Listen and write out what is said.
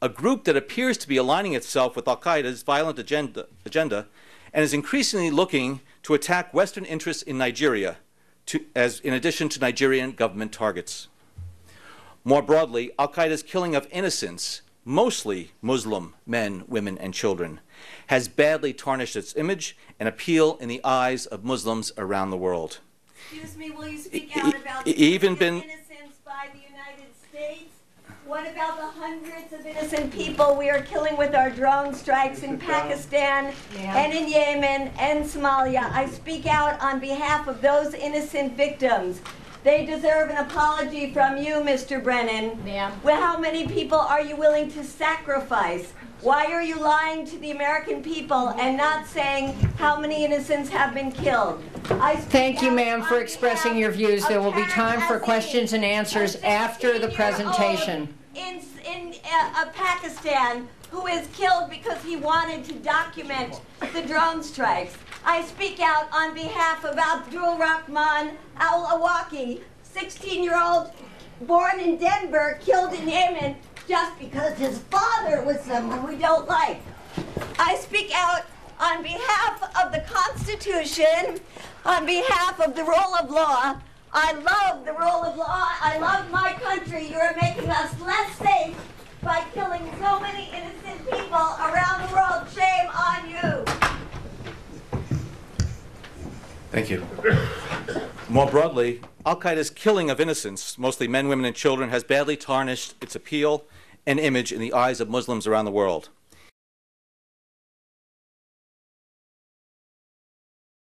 a group that appears to be aligning itself with Al Qaeda's violent agenda, agenda and is increasingly looking to attack Western interests in Nigeria, to, as, in addition to Nigerian government targets. More broadly, Al Qaeda's killing of innocents, mostly Muslim men, women, and children, has badly tarnished its image and appeal in the eyes of Muslims around the world. Excuse me, will you speak out about e- the even been- innocents What about the hundreds of innocent people we are killing with our drone strikes in Pakistan and in Yemen and Somalia? I speak out on behalf of those innocent victims. They deserve an apology from you, Mr. Brennan. Ma'am. Well, how many people are you willing to sacrifice? Why are you lying to the American people and not saying how many innocents have been killed? I Thank you, ma'am, for expressing your views. There will be time for questions and answers after the presentation. In, in uh, uh, Pakistan, who is killed because he wanted to document the drone strikes. I speak out on behalf of Abdul Rahman Al Awlaki, 16 year old born in Denver, killed in Yemen just because his father was someone we don't like. I speak out on behalf of the Constitution, on behalf of the rule of law. I love the rule of law. I love my country. You are making us safe by killing so many innocent people around the world. Shame on you. Thank you. More broadly, Al Qaeda's killing of innocents, mostly men, women, and children, has badly tarnished its appeal and image in the eyes of Muslims around the world.